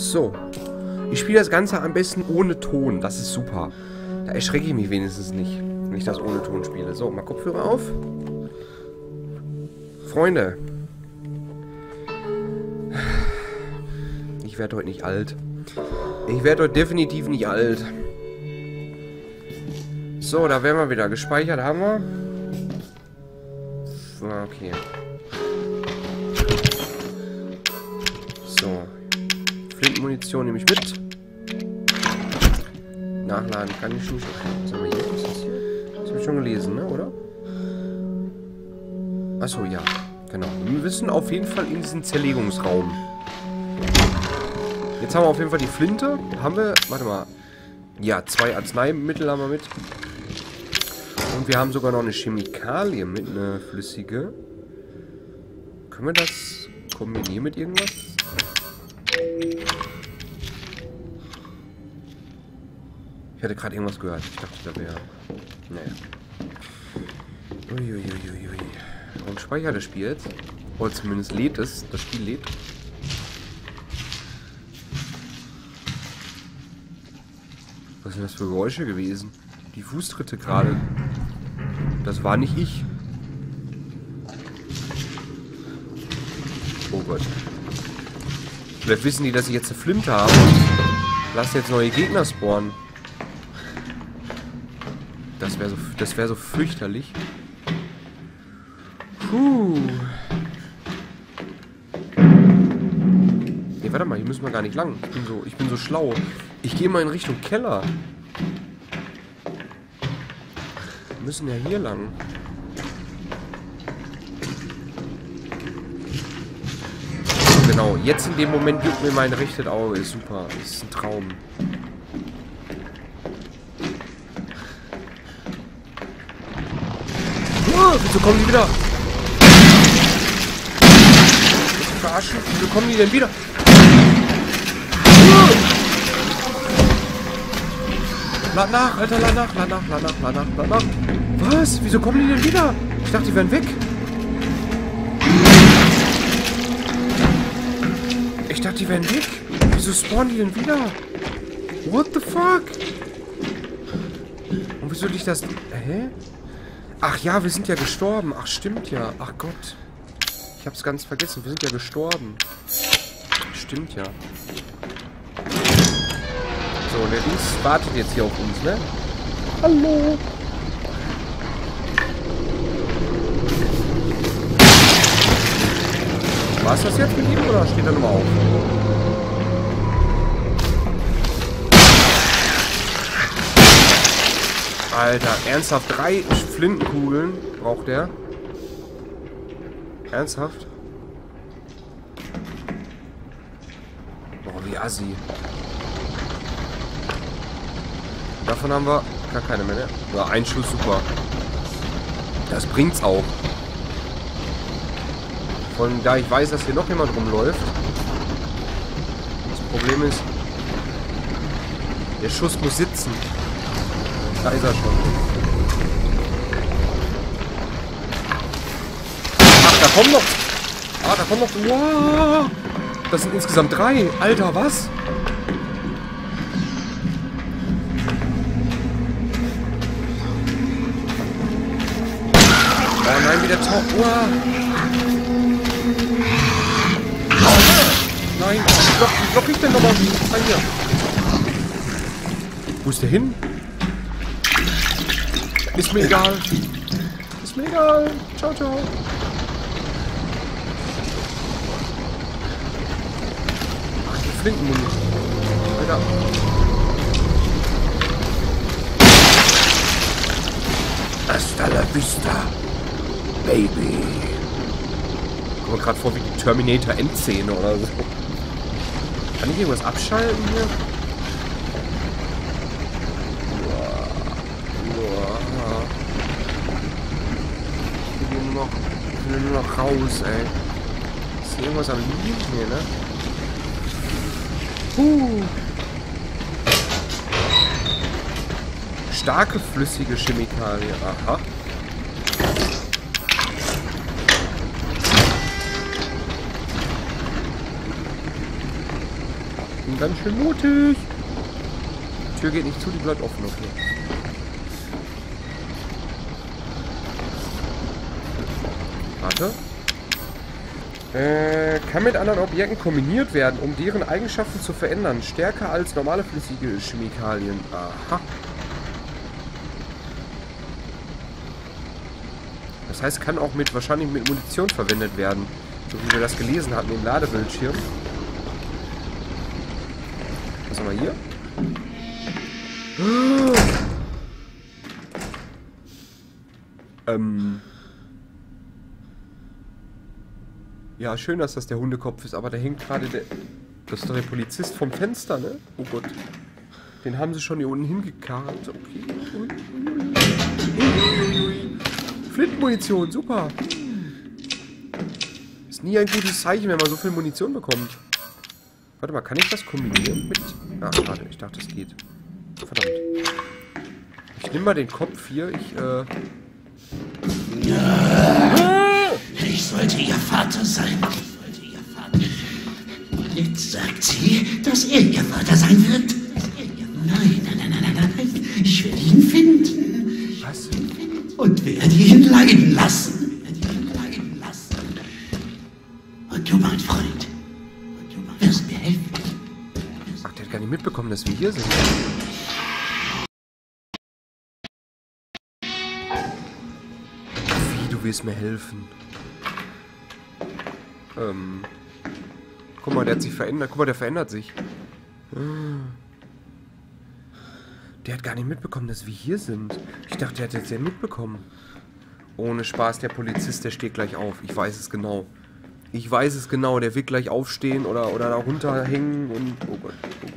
So. Ich spiele das Ganze am besten ohne Ton. Das ist super. Da erschrecke ich mich wenigstens nicht, wenn ich das ohne Ton spiele. So, mal Kopfhörer auf. Freunde. Ich werde heute nicht alt. Ich werde heute definitiv nicht alt. So, da wären wir wieder. Gespeichert haben wir. Okay. Flintenmunition nehme ich mit. Nachladen kann ich nicht. Was haben wir hier? Was ist das hier? Das habe ich schon gelesen, ne? Oder? Achso, ja. Genau. Wir wissen auf jeden Fall in diesen Zerlegungsraum. Jetzt haben wir auf jeden Fall die Flinte. Haben wir... Warte mal. Ja, zwei Arzneimittel haben wir mit. Und wir haben sogar noch eine Chemikalie mit, eine flüssige. Können wir das kombinieren mit irgendwas? Ich hatte gerade irgendwas gehört. Ich dachte, da wäre... Naja. Uiuiuiui. Und speichert das Spiel jetzt. Oder zumindest lädt es. Das Spiel lädt. Was sind das für Geräusche gewesen? Die Fußtritte gerade. Das war nicht ich. Oh Gott. Vielleicht wissen die, dass ich jetzt eine Flinte habe. Lass jetzt neue Gegner spawnen. Das wäre so, das wäre so fürchterlich. Puh. Nee, warte mal, hier müssen wir gar nicht lang. Ich bin so, ich bin so schlau. Ich gehe mal in Richtung Keller. Wir müssen ja hier lang. Genau, jetzt in dem Moment juckt mir mein rechtes Auge. Ist super, ist ein Traum. Oh, wieso kommen die wieder? Verarschen? Wieso kommen die denn wieder? Lad nach, Alter, lad nach, lad nach, lad nach, lad nach, lad nach. Was? Wieso kommen die denn wieder? Ich dachte, die wären weg. Dachte, die wären weg. Wieso spawnen die denn wieder? What the fuck? Und wieso liegt das... Hä? Ach ja, wir sind ja gestorben. Ach, stimmt ja. Ach Gott. Ich hab's ganz vergessen. Wir sind ja gestorben. Stimmt ja. So, der Dings wartet jetzt hier auf uns, ne? Hallo. War's das jetzt mit ihm oder steht er nochmal auf? Alter, ernsthaft? Drei Flintenkugeln braucht er? Ernsthaft? Boah, wie assi. Davon haben wir gar keine mehr, ne? Ja, ein Schuss, super. Das bringt's auch. Von da ich weiß, dass hier noch jemand rumläuft. Das Problem ist, der Schuss muss sitzen. Da ist er schon. Ach, da kommen noch. Ah, da kommen noch. Wow. Das sind insgesamt drei. Alter, was? Oh nein, wieder Tor. Wow. Block, wie block ich denn nochmal? Ah, hier. Wo ist der hin? Ist mir egal. Ist mir egal. Ciao, ciao. Ach, die Flintenmuni. Alter. Hasta la vista, Baby. Kommt mir gerade vor wie die Terminator-Endszene oder so. Kann ich irgendwas abschalten hier? Ich will nur noch, nur noch raus, ey. Ist hier irgendwas am Liegen? Nee, ne? Huh. Starke flüssige Chemikalie. Aha. Ganz schön mutig. Die Tür geht nicht zu, die bleibt offen, okay. Warte. Äh, kann mit anderen Objekten kombiniert werden, um deren Eigenschaften zu verändern. Stärker als normale flüssige Chemikalien. Aha. Das heißt, kann auch mit wahrscheinlich mit Munition verwendet werden. So wie wir das gelesen hatten im Ladebildschirm. Haben wir hier? Ähm. Ja, schön, dass das der Hundekopf ist, aber da hängt gerade der... Das ist doch der Polizist vom Fenster, ne? Oh Gott. Den haben sie schon hier unten hingekarrt. Okay. Flintmunition, super. Ist nie ein gutes Zeichen, wenn man so viel Munition bekommt. Warte mal, kann ich das kombinieren mit... Ah, warte, ich dachte, es geht. Verdammt. Ich nehme mal den Kopf hier. Ich, äh... Ich sollte ihr Vater sein. Ich sollte ihr Vater sein. Jetzt sagt sie, dass er ihr Vater sein wird. Nein, nein, nein, nein, nein, nein. Ich werde ihn finden. Was? Und werde ihn leiden lassen. Mitbekommen, dass wir hier sind. Wie, du willst mir helfen? Ähm. Guck mal, der hat sich verändert. Guck mal, der verändert sich. Der hat gar nicht mitbekommen, dass wir hier sind. Ich dachte, der hat jetzt ja mitbekommen. Ohne Spaß, der Polizist, der steht gleich auf. Ich weiß es genau. Ich weiß es genau. Der wird gleich aufstehen oder, oder da runterhängen und... Oh Gott, oh.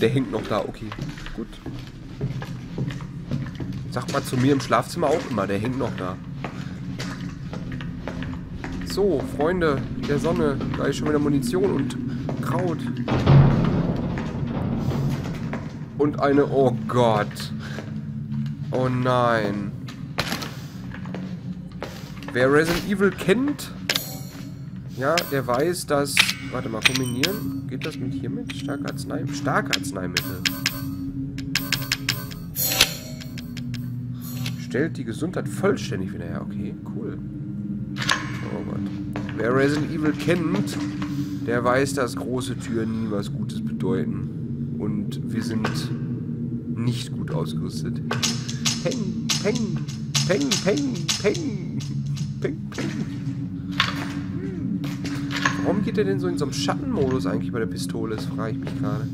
Der hängt noch da, okay. Gut. Sagt mal zu mir im Schlafzimmer auch immer, der hängt noch da. So, Freunde der Sonne, da ist schon wieder Munition und Kraut. Und eine, oh Gott. Oh nein. Wer Resident Evil kennt, ja, der weiß, dass... Warte mal, kombinieren. Geht das mit hier mit? Starke Arzneimittel? Starke Arzneimittel. Stellt die Gesundheit vollständig wieder her. Okay, cool. Oh Gott. Wer Resident Evil kennt, der weiß, dass große Türen nie was Gutes bedeuten. Und wir sind nicht gut ausgerüstet. Peng, peng, peng, peng, peng, peng, peng. Geht er denn so in so einem Schattenmodus eigentlich bei der Pistole? Das frage ich mich gerade.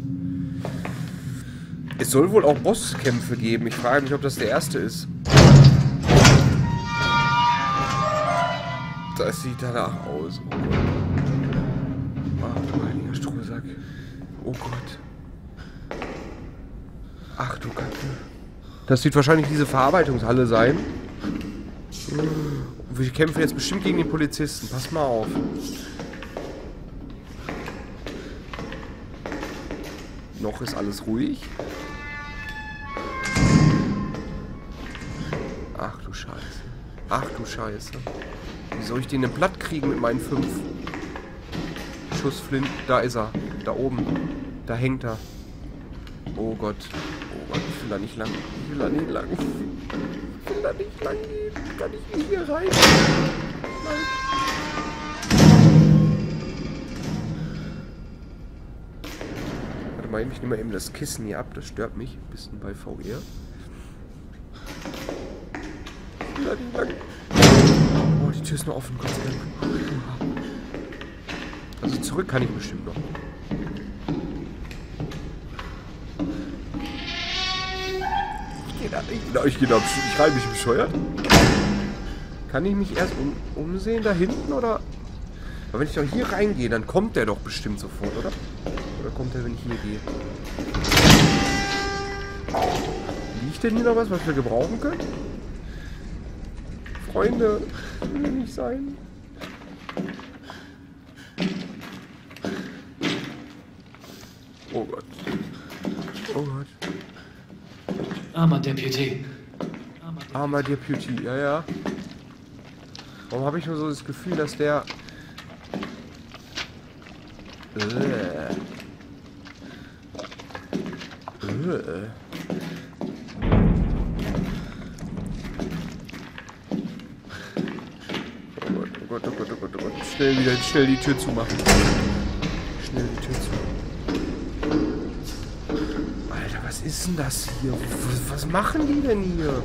Es soll wohl auch Bosskämpfe geben. Ich frage mich, ob das der erste ist. Das sieht danach aus. Oh Gott. Ach, du heiliger Strohsack. Oh Gott. Ach du Kacke. Das wird wahrscheinlich diese Verarbeitungshalle sein. Wir kämpfen jetzt bestimmt gegen den Polizisten. Pass mal auf. Noch ist alles ruhig. Ach du Scheiße. Ach du Scheiße. Wie soll ich den denn platt kriegen mit meinen fünf Schussflinten? Da ist er. Da oben. Da hängt er. Oh Gott. Oh Gott, ich will da nicht lang. Ich will da nicht lang. Ich will da nicht lang gehen. Kann ich nicht hier rein? Nein. Mal, ich nehme mal eben das Kissen hier ab. Das stört mich ein bisschen bei VR. Ich. Oh, die Tür ist noch offen, Gott sei Dank. Also zurück kann ich bestimmt noch. Ich gehe da ich da bestimmt. Ich reibe mich bescheuert. Kann ich mich erst um, umsehen da hinten oder? Aber wenn ich doch hier reingehe, dann kommt der doch bestimmt sofort, oder? Oder kommt er, wenn ich hier gehe? Liegt denn hier noch was, was wir gebrauchen können? Freunde, will nicht sein. Oh Gott. Oh Gott. Armer Deputy. Armer Deputy, ja, ja. Warum habe ich nur so das Gefühl, dass der... Oh Gott, oh Gott, oh Gott, oh Gott, oh Gott. Schnell wieder, schnell die Tür zumachen. Schnell die Tür zu. Alter, was ist denn das hier? Was machen die denn hier?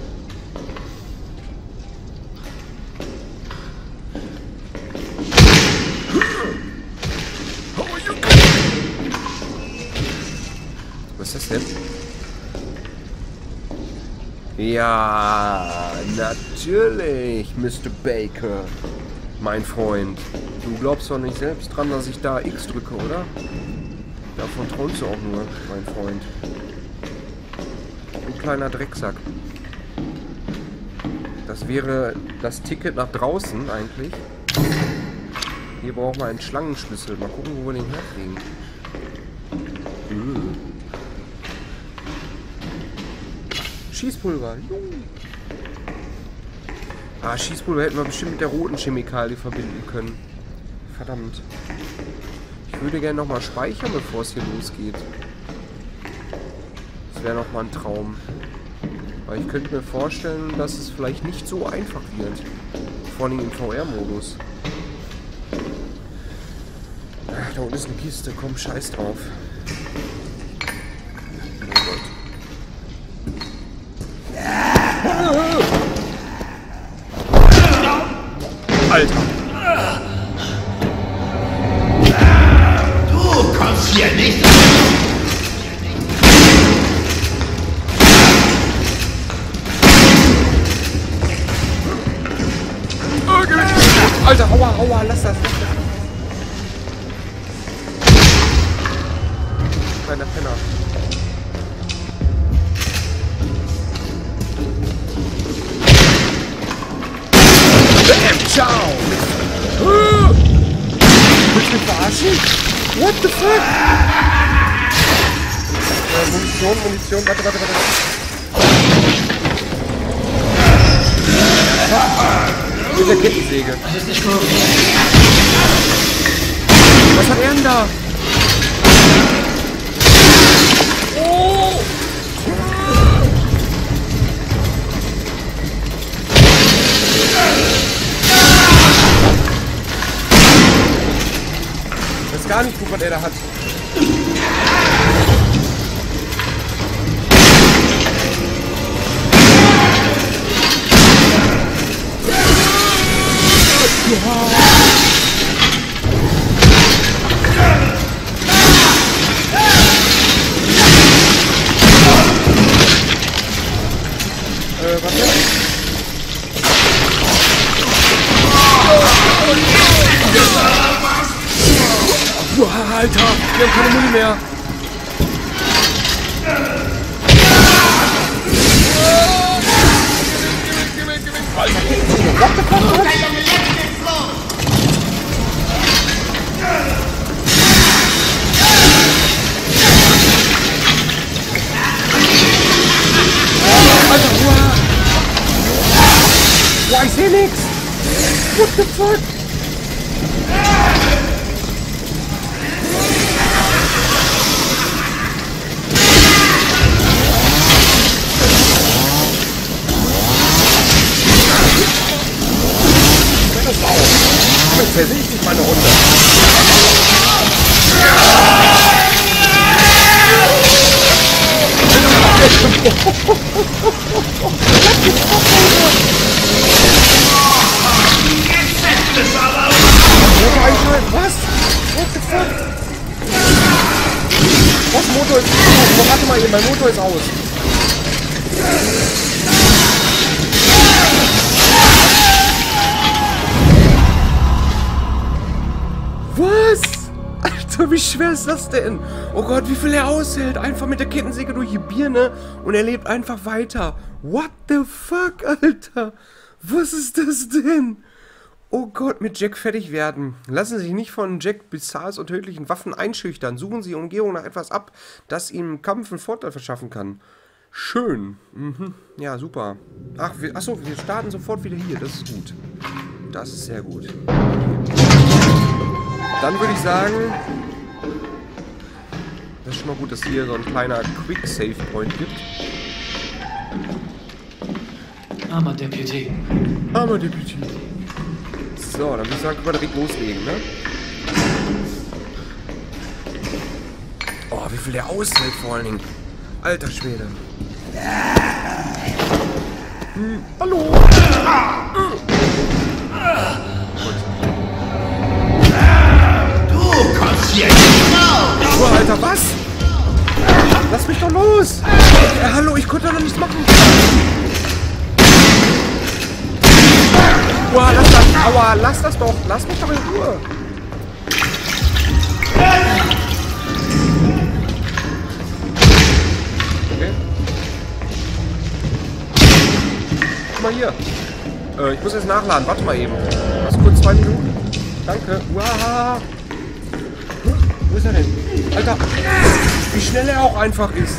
Ja, natürlich, Mr. Baker. Mein Freund. Du glaubst doch nicht selbst dran, dass ich da X drücke, oder? Davon träumst du auch nur, mein Freund. Ein kleiner Drecksack. Das wäre das Ticket nach draußen eigentlich. Hier brauchen wir einen Schlangenschlüssel. Mal gucken, wo wir den herkriegen. Schießpulver. Ah, Schießpulver hätten wir bestimmt mit der roten Chemikalie verbinden können. Verdammt. Ich würde gerne nochmal speichern, bevor es hier losgeht. Das wäre nochmal ein Traum. Weil ich könnte mir vorstellen, dass es vielleicht nicht so einfach wird. Vor allem im VR-Modus. Da unten ist eine Kiste. Komm, scheiß drauf. Munition, Munition, warte, warte, warte. Mit der Kettensäge. Das ist nicht gut. Was hat er denn da? Oh! Ist gar nicht gut, was er da hat. Äh, warte. Boah, Alter, wir haben keine Muni mehr. Alter, Boah, ich seh nix. What the fuck? Jetzt zersehe ich dich mal eine Runde. Was? What the fuck? Was? Motor ist aus. Warte mal hier, mein Motor ist aus. Was? Alter, wie schwer ist das denn? Oh Gott, wie viel er aushält. Einfach mit der Kettensäge durch die Birne und er lebt einfach weiter. What the fuck, Alter? Was ist das denn? Oh Gott, mit Jack fertig werden. Lassen Sie sich nicht von Jack Bizarres und tödlichen Waffen einschüchtern. Suchen Sie Umgehung nach etwas ab, das ihm Kampf einen Vorteil verschaffen kann. Schön. Mhm. Ja, super. Ach, wir, achso, wir starten sofort wieder hier. Das ist gut. Das ist sehr gut. Dann würde ich sagen... Das ist schon mal gut, dass hier so ein kleiner Quick Save Point gibt. Armer Deputy. Armer Deputy. So, dann würde ich sagen, können wir direkt loslegen, ne? Oh, wie viel der aushält vor allen Dingen. Alter Schwede. Hm, hallo. Du Oh, Alter, was? Lass mich doch los. Äh, hallo, ich konnte noch nichts machen. Boah, lass das. Aua, lass das doch. Lass mich doch in Ruhe. Okay. Guck mal hier. Äh, ich muss jetzt nachladen. Warte mal eben. Du kurz zwei Minuten? Danke. Uah. Wo ist er denn? Alter, wie schnell er auch einfach ist.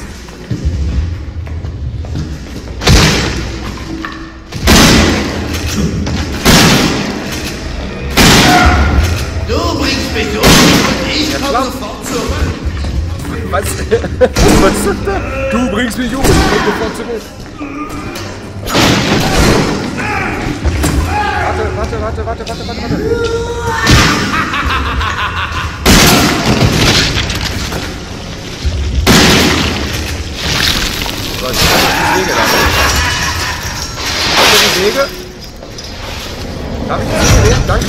Du bringst mich um und ich komme sofort zurück. Was? Was sagt er? Du bringst mich um. Ich komm sofort zurück. Warte, warte, warte, warte, warte, warte, warte. Hab die Säge da. Habt ihr die Säge? Darf ich die Säge? Danke.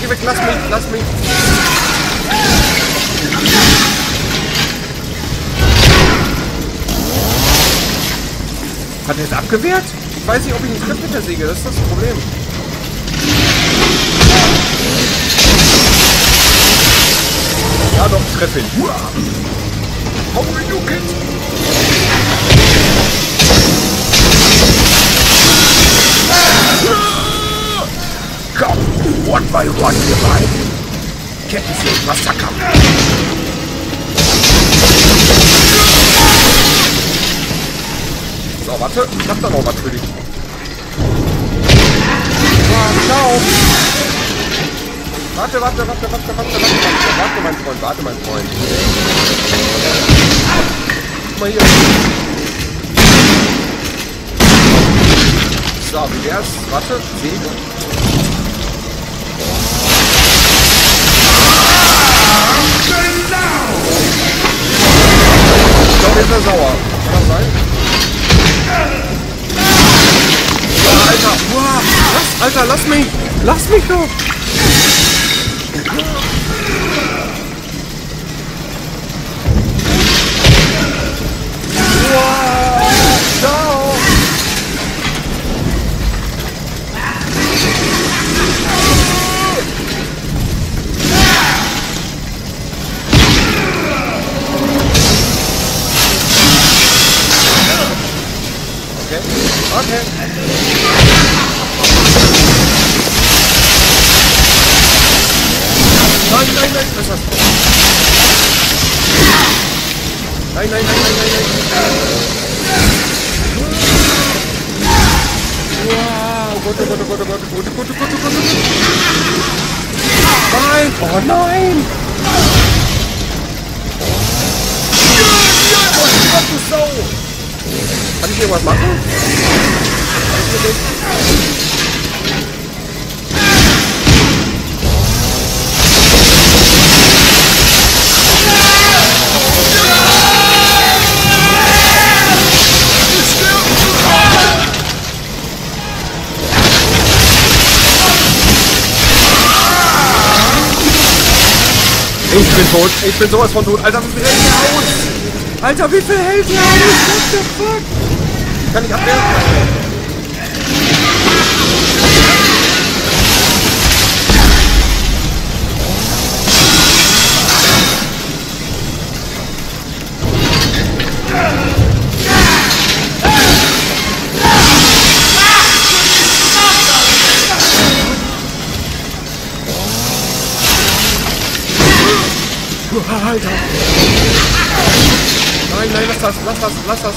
Geh weg, lass mich, lass mich. Hat er jetzt abgewehrt? Ich weiß nicht, ob ich ihn treffe mit der Säge. Das ist das Problem. Treffe ihn. Hau du Kind! Komm, one by one, ihr beiden. Kettensägen Massaker. So, warte. Ich mach da noch was für dich. So, ciao. Warte, warte, warte, warte, warte, warte, warte, warte, mein Freund, warte, mein Freund. Guck mal hier. So, wie wär's? Warte, Säge. Ich glaube, jetzt ist er sauer. Kann das sein? Alter. Wow. Lass, Alter, lass mich. Lass mich doch. Okay. Nein, nein, nein, was ist das? Nein, nein, nein, nein, nein, nein. Wow, oh Gott, oh Gott, oh Gott, oh Gott, oh Gott, oh Gott, oh Gott, oh Gott, oh Gott. Nein! Oh nein! Ja, ja, oh Gott, du Sau! Kann ich irgendwas machen? Ich bin tot. Ich bin sowas von tot. Alter, wie viel hält der aus? Alter, wie viel hält der aus? What the fuck? Kann ich abwehren? Alter! Nein, nein, lass das, lass das, lass das!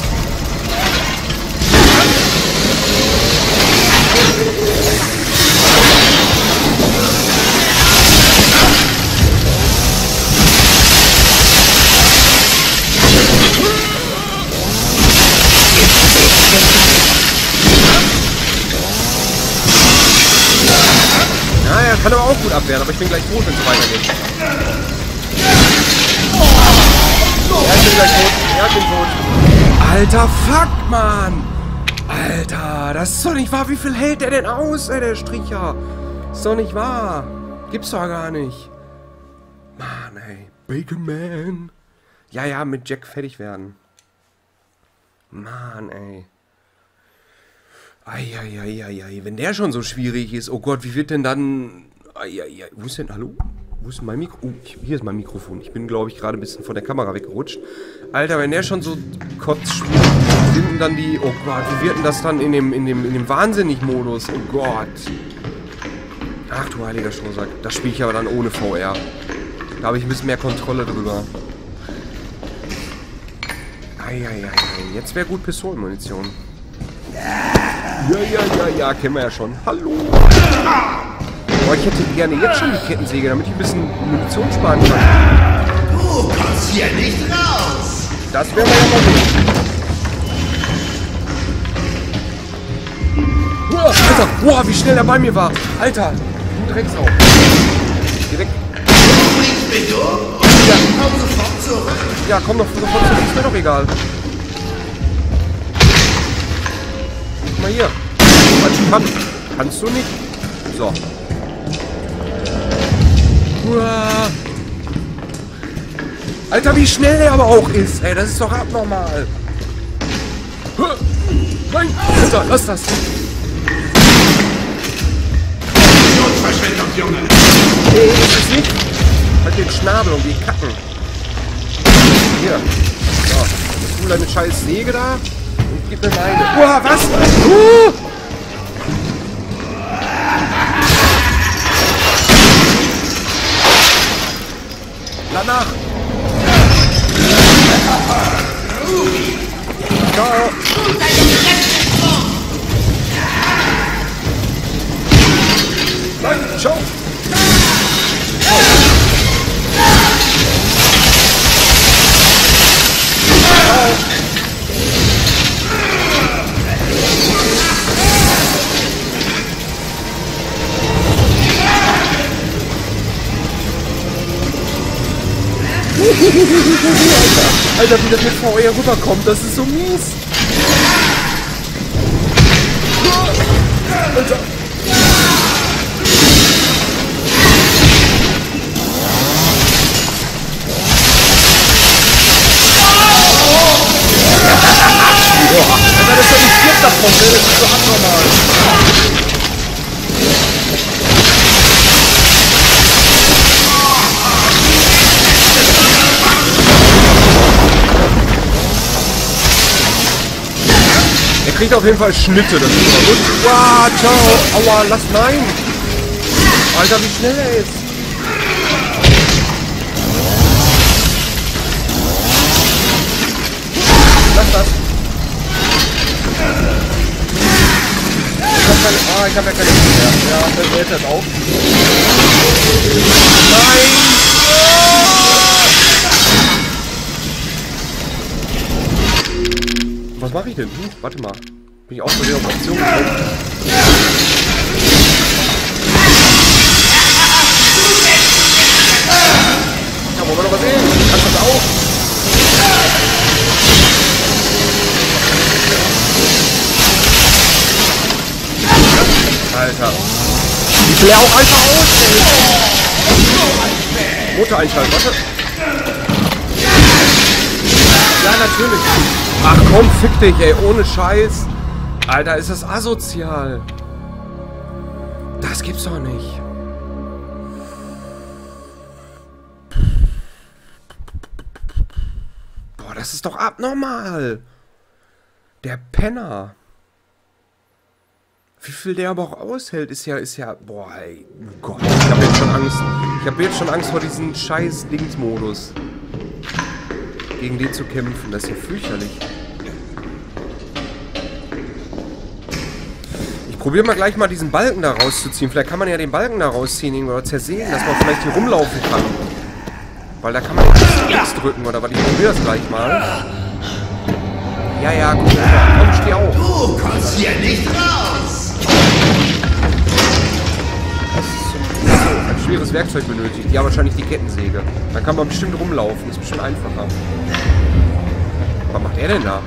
Ja, kann aber auch gut abwehren, aber ich bin gleich tot, wenn es weitergeht. Ich bin gleich tot. Ich bin tot. Alter, fuck, Mann! Alter, das ist doch nicht wahr. Wie viel hält der denn aus, ey, der Stricher? Ist doch nicht wahr. Gibt's doch gar nicht. Mann, ey. Bacon Man. Ja, ja, mit Jack fertig werden. Mann, ey. Eieieiei, wenn der schon so schwierig ist, oh Gott, wie wird denn dann... Eieiei, wo ist denn, hallo? Wo ist mein Mikro? Oh, hier ist mein Mikrofon. Ich bin, glaube ich, gerade ein bisschen von der Kamera weggerutscht. Alter, wenn der schon so kotzschwierig ist, sind dann die... Oh Gott, wie wird denn das dann in dem, in dem, in dem Wahnsinnig-Modus? Oh Gott. Ach du heiliger Strohsack. Das spiele ich aber dann ohne VR. Da habe ich ein bisschen mehr Kontrolle drüber. Eieiei, jetzt wäre gut Pistolenmunition. Ja, ja, ja, ja, kennen wir ja schon. Hallo. Aber ich hätte gerne jetzt schon die Kettensäge, damit ich ein bisschen Munition sparen kann. Du kommst hier nicht raus. Das wäre mal ja mal nicht. Alter, boah, wie schnell er bei mir war. Alter, du weg. Ich bin du und ich komm sofort zurück. Ja, komm doch sofort zurück, ist mir doch egal. Guck mal hier. Kannst du nicht? So. Uah. Alter, wie schnell er aber auch ist. Ey, das ist doch abnormal. Nein, Alter, lass das. Junge. Nee, das ist nicht. Halt den Schnabel und die Kacken. Hier. So. Jetzt du deine scheiß Säge da und gib mir meine. Uah, was? Uh! Alter, wie das mit VR rüberkommt, das ist so mies. Alter. Das ist doch nicht davon, ne? Das ist so abnormal. Er kriegt auf jeden Fall Schnitte, das ist immer gut. Wow, ciao. Aua, lass nein. Alter, wie schnell er ist. Lass das. Ich hab keine... Ah, ich hab ja keine... Ja, das hält das auf. Nein! Was mache ich denn? Hm, warte mal. Bin ich auch so auf Option gekommen? Ja, wollen wir noch was sehen? Kannst das auch? Alter. Viel er auch einfach aushält. Motor einschalten, warte. Ja, natürlich. Ach komm, fick dich, ey, ohne Scheiß. Alter, ist das asozial. Das gibt's doch nicht. Boah, das ist doch abnormal. Der Penner. Wie viel der aber auch aushält, ist ja, ist ja, boah, ey, Gott, ich habe jetzt schon Angst. Ich habe jetzt schon Angst vor diesem scheiß Dingsmodus. Gegen den zu kämpfen, das ist ja fürchterlich. Ich probieren wir gleich mal diesen Balken da rauszuziehen. Vielleicht kann man ja den Balken da rausziehen oder zersägen, dass man vielleicht hier rumlaufen kann. Weil da kann man X drücken oder was. Ich probiere das gleich mal. Ja, ja, gut. Komm, steh auf. Du kommst hier nicht raus! Schweres Werkzeug benötigt. Ja, wahrscheinlich die Kettensäge. Dann kann man bestimmt rumlaufen. Ist bestimmt einfacher. Was macht er denn da?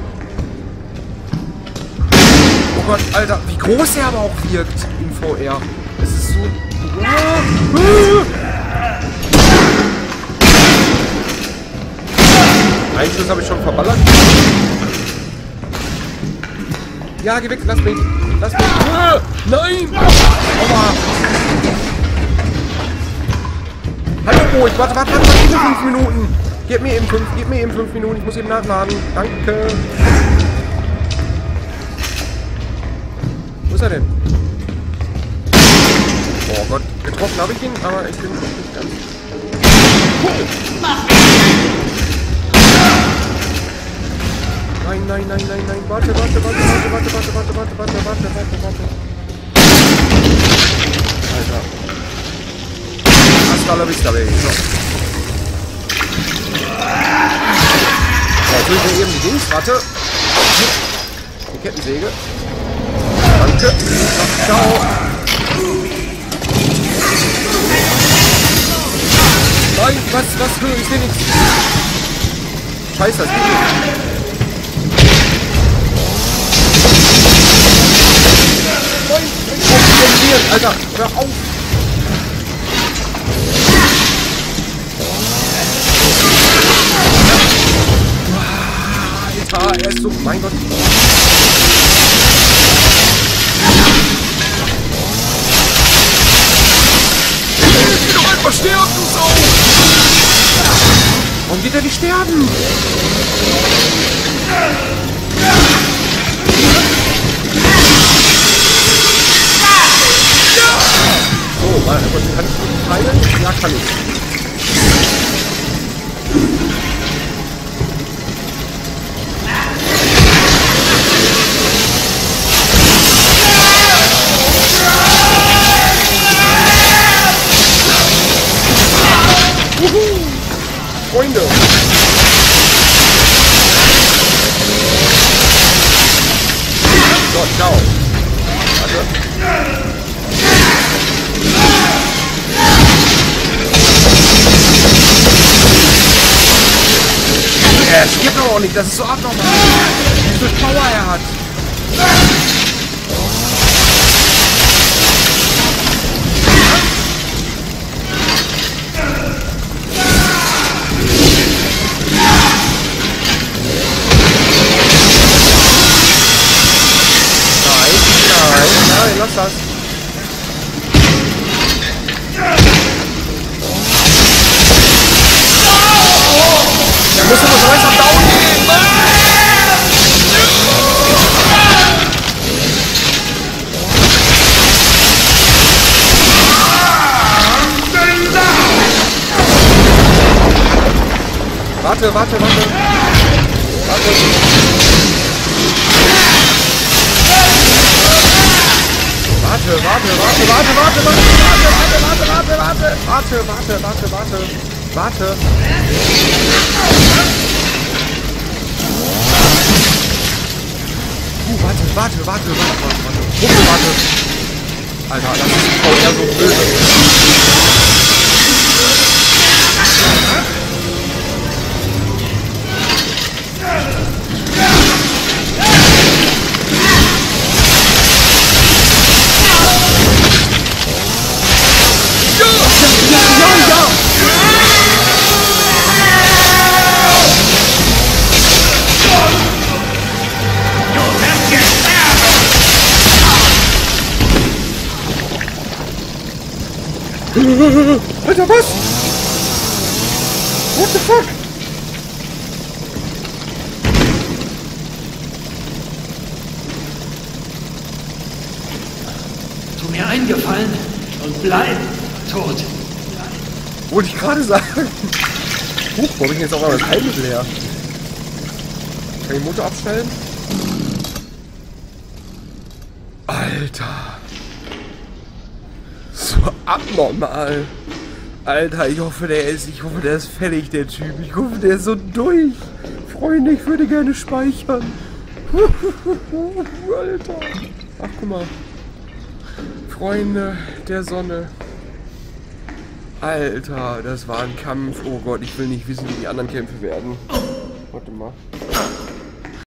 Oh Gott, Alter, wie groß er aber auch wirkt im VR. Es ist so... Einen Schuss habe ich schon verballert. Ja, geh weg, lass mich. Lass mich. Nein! Aua! Hallo, ich warte, warte, warte, warte, eben fünf Minuten. Gib mir eben fünf, gib mir eben fünf Minuten. Ich muss eben nachladen. Danke. Wo ist er denn? Oh Gott, getroffen habe ich ihn, aber ich bin nicht ganz. Nein, nein, nein, nein, nein. Warte, warte, warte, warte, warte, warte, warte, warte, warte, warte, warte, warte. Hasta la vista, Baby. So. So, jetzt will ich eben die Dings. Warte. Die Kettensäge. Danke. Ciao. Nein, was, was, ich sehe nichts. Scheiße, das geht nicht. Nein, ich Alter, hör auf. So, mein Gott. Geh doch einfach sterben, Sau! Warum geht er nicht sterben? So, warte, kann ich ihn heilen? Ja, kann ich. Freunde! So, ciao. Warte. Er stirbt aber auch nicht, das ist so abnormal. Wie viel Power er hat. Warte, warte, warte. Warte. Warte, warte, warte, warte, warte, warte, warte, warte, warte, warte, warte, warte, warte, warte, warte. Uh, warte, warte, warte, warte, warte, warte. Guck, warte. Alter, das ist VR so böse. Alter, was? What the fuck? Tu mir eingefallen und bleib tot. Wollte ich gerade sagen. Huch, wo ich jetzt auch mal das Heilmittel her? Kann ich den Motor abstellen? Alter. Abnormal. Alter, ich hoffe, der ist, ich hoffe, der ist fertig, der Typ. Ich hoffe, der ist so durch. Freunde, ich würde gerne speichern. Alter. Ach, guck mal. Freunde der Sonne. Alter, das war ein Kampf. Oh Gott, ich will nicht wissen, wie die anderen Kämpfe werden. Warte mal.